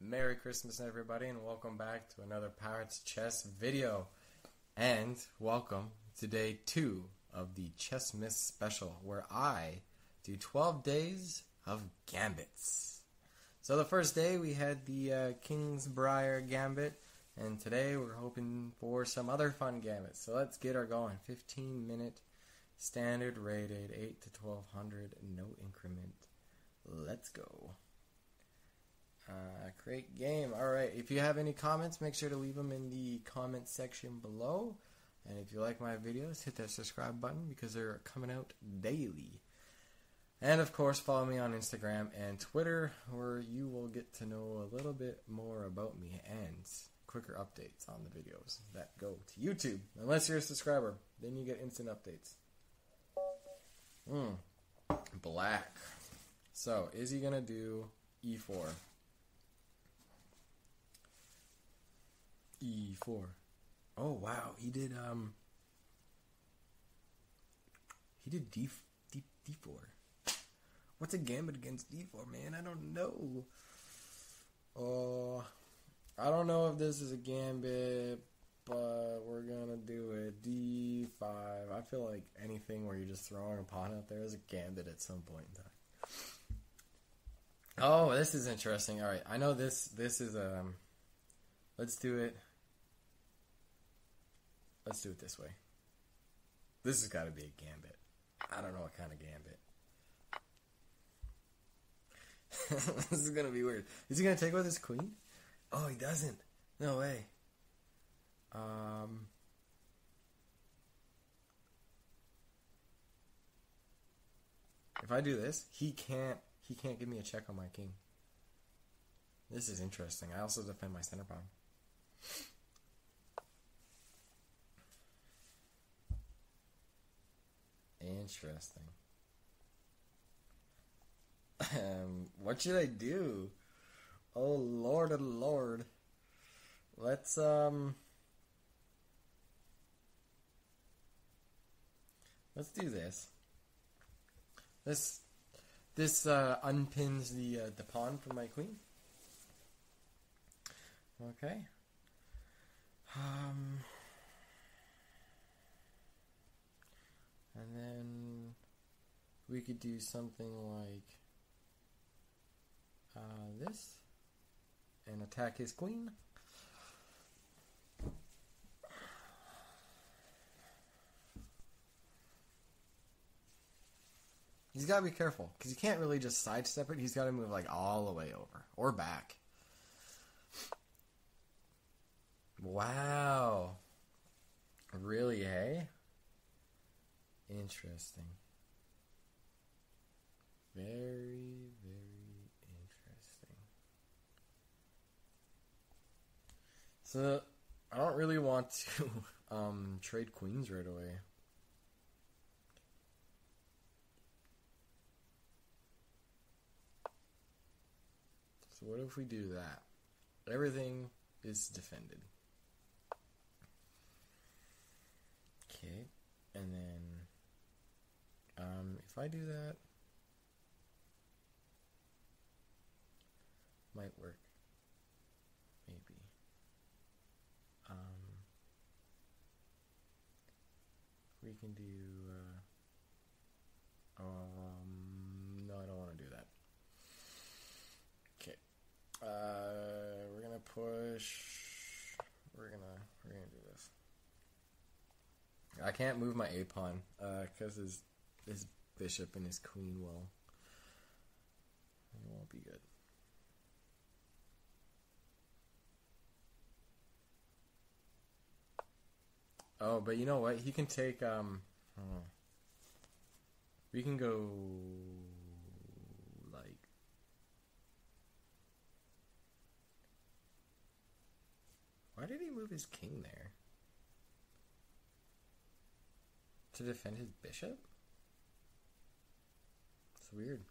Merry Christmas, everybody, and welcome back to another Pirates Chess video. And welcome to day two of the Chessmas special, where I do 12 days of gambits. So the first day we had the uh, Kingsbriar gambit, and today we're hoping for some other fun gambits. So let's get her going. 15 minute standard rated, 8 to 1200, no increment. Let's go. Uh, create game. All right. If you have any comments, make sure to leave them in the comment section below. And if you like my videos, hit that subscribe button because they're coming out daily. And of course, follow me on Instagram and Twitter, where you will get to know a little bit more about me and quicker updates on the videos that go to YouTube. Unless you're a subscriber, then you get instant updates. Hmm. Black. So, is he gonna do e4? E4. Oh wow, he did um he did D D D4. What's a gambit against D4, man? I don't know. Oh, I don't know if this is a gambit, but we're gonna do it. D5. I feel like anything where you're just throwing a pawn out there is a gambit at some point in time. Oh, this is interesting. All right, I know this. This is um. Let's do it. Let's do it this way. This has got to be a gambit. I don't know what kind of gambit. this is gonna be weird. Is he gonna take with his queen? Oh, he doesn't. No way. Um. If I do this, he can't. He can't give me a check on my king. This is interesting. I also defend my center pawn. Interesting. Um, what should I do? Oh lord oh, lord. Let's um Let's do this. This this uh, unpins the uh, the pawn from my queen. Okay. Um And then we could do something like uh, this and attack his queen. He's got to be careful because he can't really just sidestep it. He's got to move like all the way over or back. Wow. Really, hey? Interesting. Very, very interesting. So, I don't really want to um, trade queens right away. So, what if we do that? Everything is defended. Okay, and then um, if I do that, might work. Maybe. Um, we can do. Uh, um, no, I don't want to do that. Okay. Uh, we're gonna push. We're gonna we're gonna do this. I can't move my a pawn because uh, his his bishop and his queen will. It won't be good. Oh, but you know what? He can take um. We can go like. Why did he move his king there? To defend his bishop? It's weird.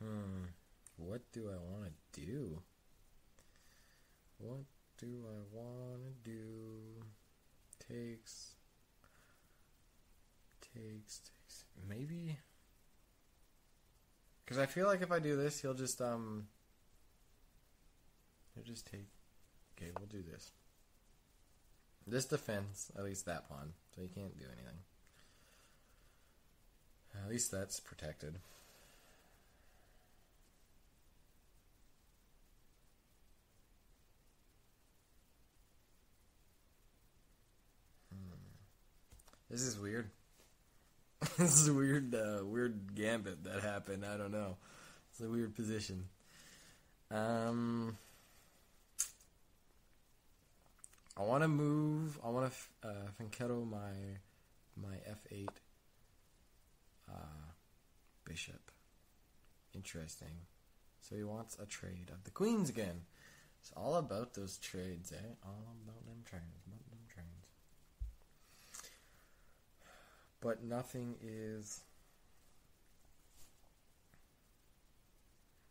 Hmm. Hmm. What do I want to do? What do I want to do? Takes. Takes, takes. maybe because I feel like if I do this, he'll just um he'll just take. Okay, we'll do this. This defends at least that pawn, so he can't do anything. At least that's protected. This is weird. this is a weird, uh, weird gambit that happened. I don't know. It's a weird position. Um, I want to move. I want to uh, fianchetto my my f8 uh, bishop. Interesting. So he wants a trade of the queens again. It's all about those trades, eh? All about them trades. About them trades but nothing is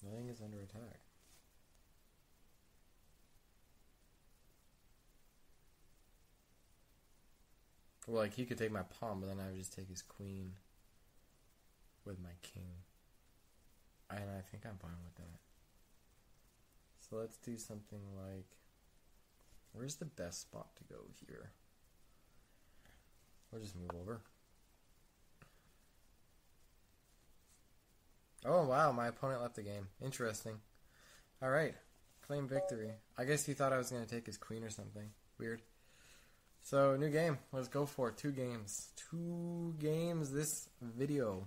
nothing is under attack. Well, like he could take my pawn, but then I would just take his queen with my king. And I think I'm fine with that. So let's do something like where's the best spot to go here? We'll just move over. Oh wow, my opponent left the game. Interesting. All right, claim victory. I guess he thought I was gonna take his queen or something. Weird. So new game. Let's go for it. two games. Two games this video.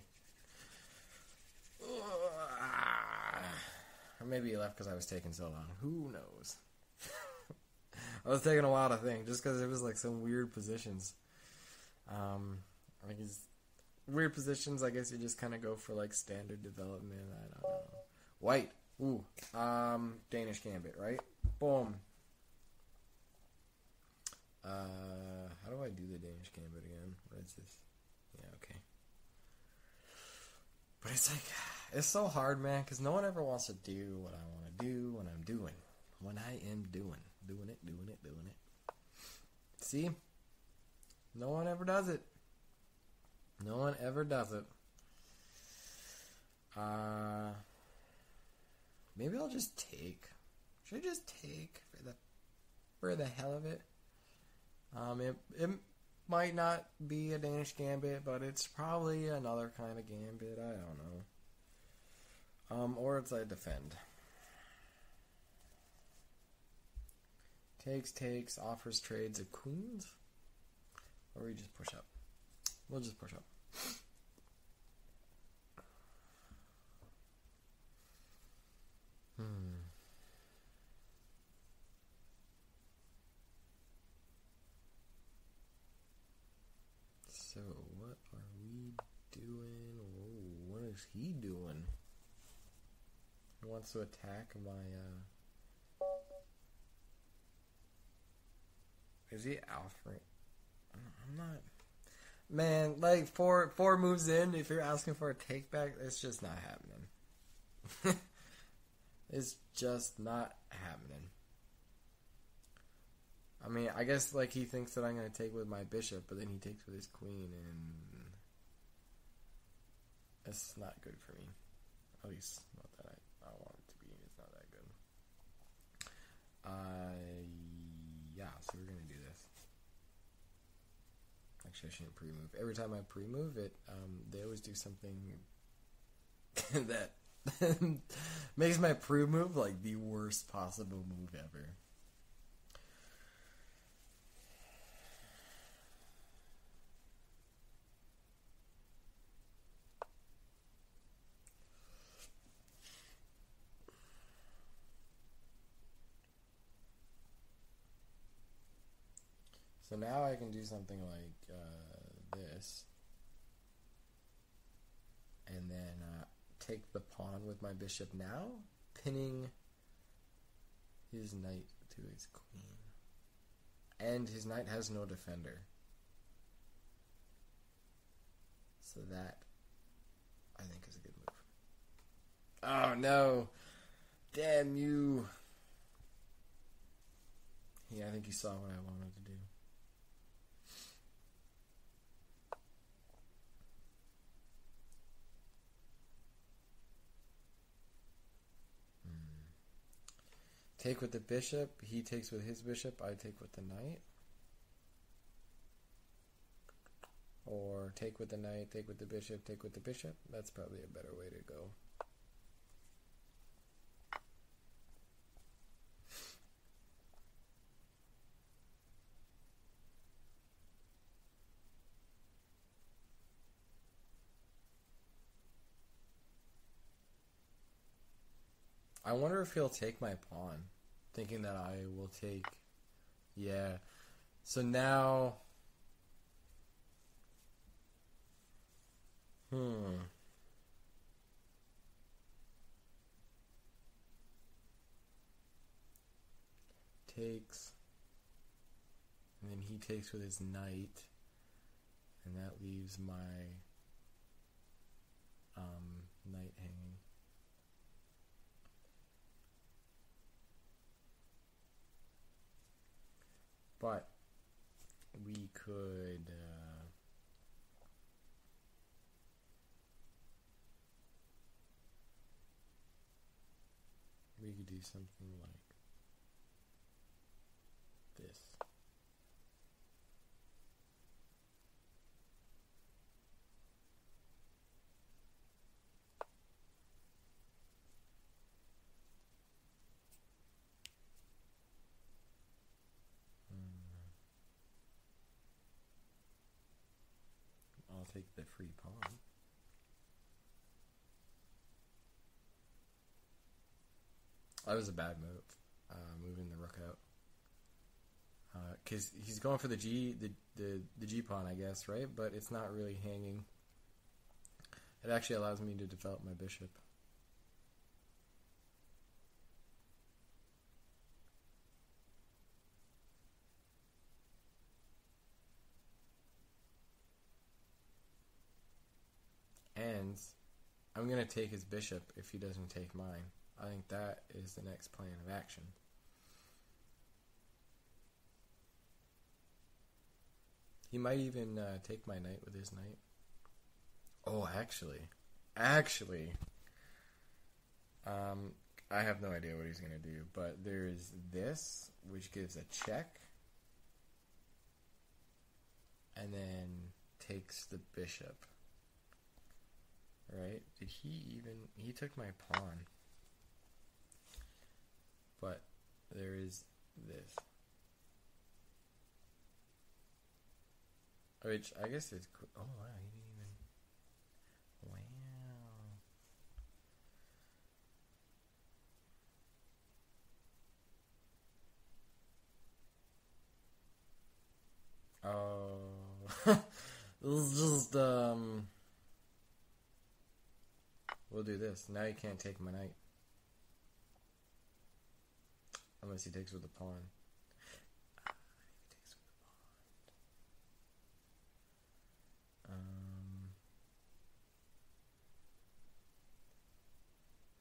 Or maybe he left because I was taking so long. Who knows? I was taking a while to think, just because it was like some weird positions. Um, I he's weird positions. I guess you just kind of go for like standard development. I don't know. White. Ooh. Um, Danish Gambit, right? Boom. Uh, how do I do the Danish Gambit again? What is this? Yeah, okay. But it's like, it's so hard, man, because no one ever wants to do what I want to do when I'm doing. When I am doing. Doing it, doing it, doing it. See? No one ever does it. No one ever does it. Uh, maybe I'll just take. Should I just take for the for the hell of it? Um, it it might not be a Danish gambit, but it's probably another kind of gambit. I don't know. Um, or it's a defend. Takes, takes, offers trades of queens. Or we just push up. We'll just push up. Hmm. So, what are we doing? Whoa, what is he doing? He wants to attack my, uh... Is he Alfred? I'm not... Man, like four four moves in, if you're asking for a take back, it's just not happening. it's just not happening. I mean, I guess like he thinks that I'm gonna take with my bishop, but then he takes with his queen, and it's not good for me. At least not that I, I want it to be. It's not that good. Uh, yeah. So we're gonna do this. Actually, I shouldn't pre-move. Every time I pre-move it, um, they always do something that makes my pre-move like the worst possible move ever. So now I can do something like uh, this. And then uh, take the pawn with my bishop now, pinning his knight to his queen. And his knight has no defender. So that, I think, is a good move. Oh no! Damn you! Yeah, I think you saw what I wanted to do. Take with the bishop. He takes with his bishop. I take with the knight. Or take with the knight, take with the bishop, take with the bishop. That's probably a better way to go. I wonder if he'll take my pawn, thinking that I will take. Yeah. So now. Hmm. Takes. And then he takes with his knight. And that leaves my um, knight hanging. But we could. Uh, we could do something like this. I'll take the free pawn. That was a bad move, uh, moving the rook out. Because uh, he's going for the G, the, the the G pawn, I guess, right? But it's not really hanging. It actually allows me to develop my bishop. And I'm going to take his bishop if he doesn't take mine. I think that is the next plan of action. He might even uh, take my knight with his knight. Oh, actually, actually, um, I have no idea what he's gonna do. But there's this, which gives a check, and then takes the bishop. Right? Did he even? He took my pawn. But there is this. Which I guess cool. Oh. Wow. Oh, this is just um. We'll do this. Now you can't take my knight. Unless he takes with the pawn. Um,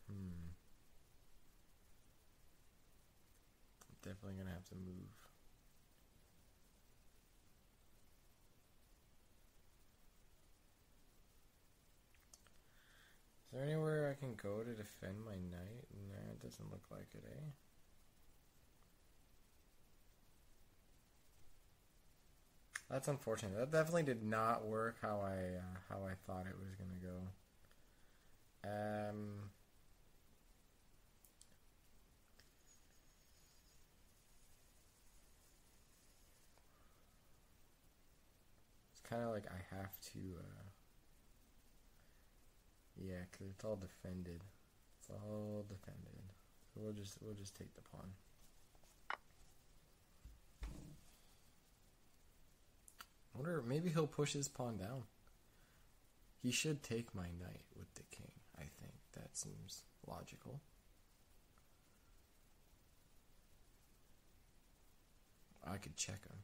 hmm. Definitely gonna have to move. Is there anywhere I can go to defend my knight? Nah, it doesn't look like it, eh? That's unfortunate. That definitely did not work how I uh, how I thought it was gonna go. Um. It's kind of like I have to. Uh, it's all defended. It's all defended. So we'll just we'll just take the pawn. I wonder maybe he'll push his pawn down. He should take my knight with the king. I think that seems logical. I could check him.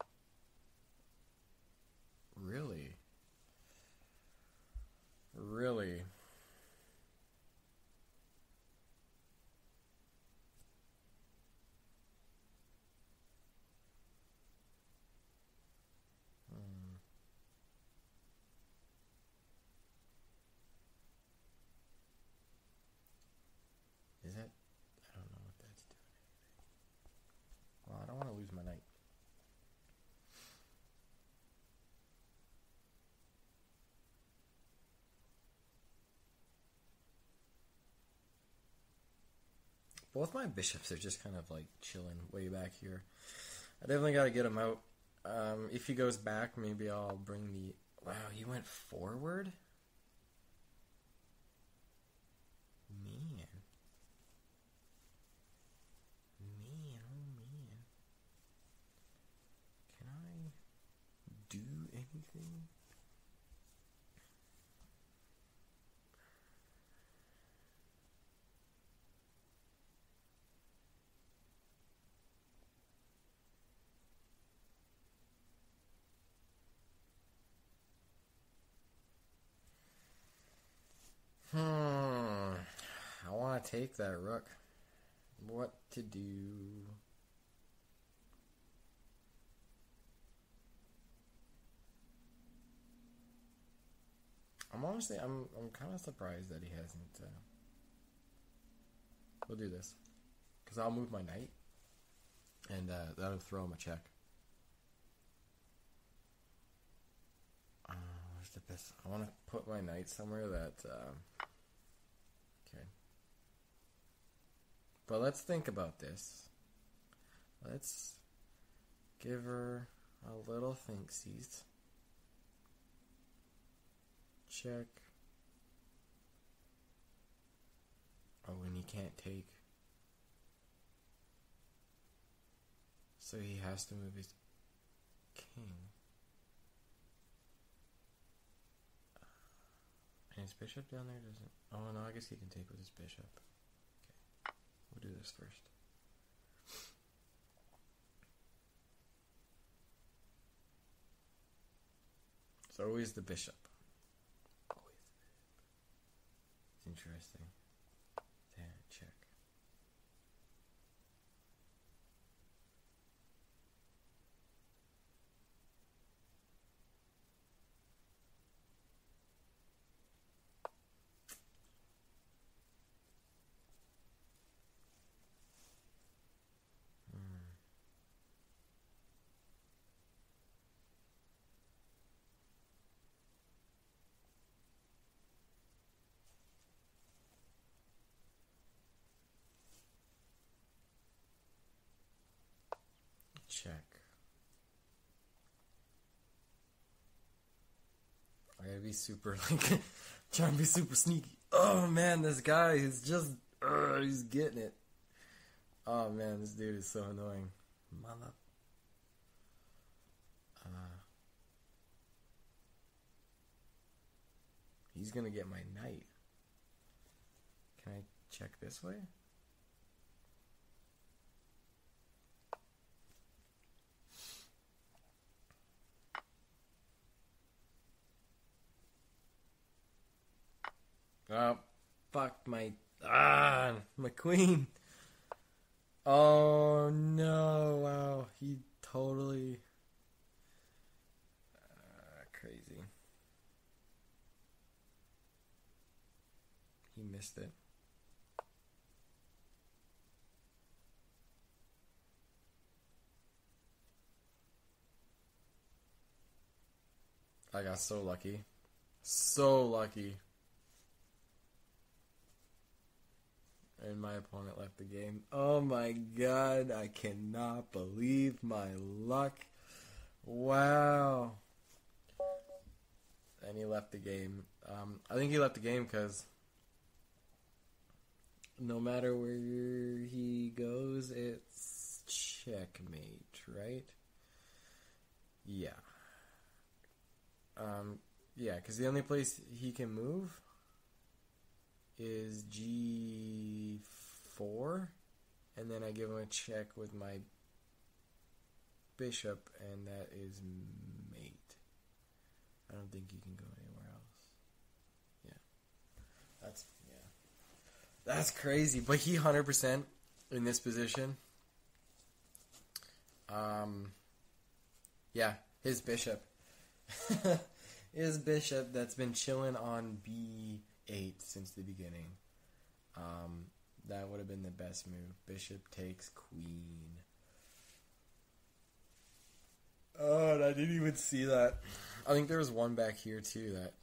Really? Really? Is that? I don't know if that's doing anything. Both my bishops are just kind of like chilling way back here. I definitely got to get him out. Um, if he goes back, maybe I'll bring the. Wow, he went forward? Man. Man, oh man. Can I do anything? Hmm. I want to take that rook. What to do? I'm honestly, I'm, I'm kind of surprised that he hasn't. Uh... We'll do this, because I'll move my knight, and uh, that'll throw him a check. Uh, where's the best? I want to put my knight somewhere that. Um... Okay. But let's think about this. Let's give her a little thinksies. Check. Oh, and he can't take. So he has to move his king. And his bishop down there doesn't. Oh no, I guess he can take with his bishop. We'll do this first. It's always the bishop. Always the bishop. It's interesting. There, check. Hmm. Check. I gotta be super like trying to be super sneaky. Oh man, this guy is just uh, he's getting it. Oh man, this dude is so annoying. Mother. Uh, he's gonna get my knight. Can I check this way? Oh, fuck my ah my queen. Oh no! Wow, he totally uh, crazy. He missed it. I got so lucky. So lucky. And my opponent left the game. Oh my god, I cannot believe my luck. Wow. And he left the game. Um, I think he left the game because no matter where he goes, it's checkmate, right? Yeah. Um, yeah, because the only place he can move is G4, and then I give him a check with my bishop, and that is mate. I don't think he can go anywhere else. Yeah. That's, yeah. That's crazy. But he 100% in this position. Um, yeah, his bishop. his bishop that's been chilling on B8 since the beginning. Um, that would have been the best move. Bishop takes queen. Oh, and I didn't even see that. I think there was one back here too that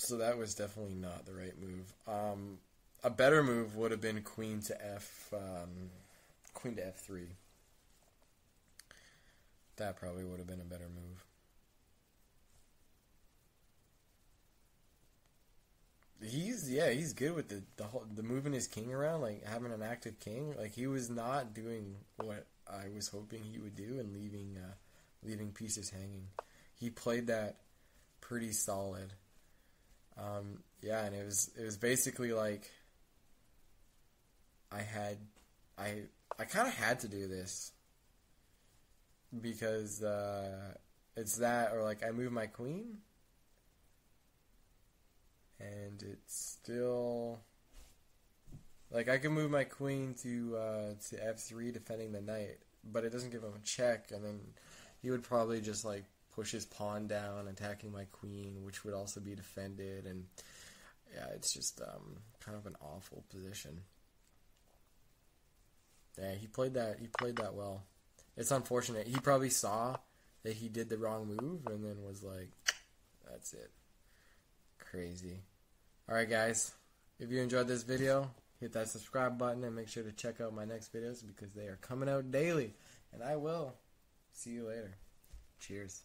so that was definitely not the right move. Um, a better move would have been queen to f, um, queen to f3. That probably would have been a better move. He's yeah, he's good with the the whole, the moving his king around, like having an active king. Like he was not doing what I was hoping he would do and leaving uh, leaving pieces hanging. He played that pretty solid. Um, yeah, and it was it was basically like I had I I kind of had to do this because uh, it's that or like I move my queen and it's still like I can move my queen to uh, to f3 defending the knight, but it doesn't give him a check, and then he would probably just like push his pawn down, attacking my queen, which would also be defended, and yeah, it's just um, kind of an awful position. Yeah, he played that. He played that well. It's unfortunate. He probably saw that he did the wrong move, and then was like, "That's it." Crazy. Alright guys, if you enjoyed this video, hit that subscribe button and make sure to check out my next videos because they are coming out daily. And I will. See you later. Cheers.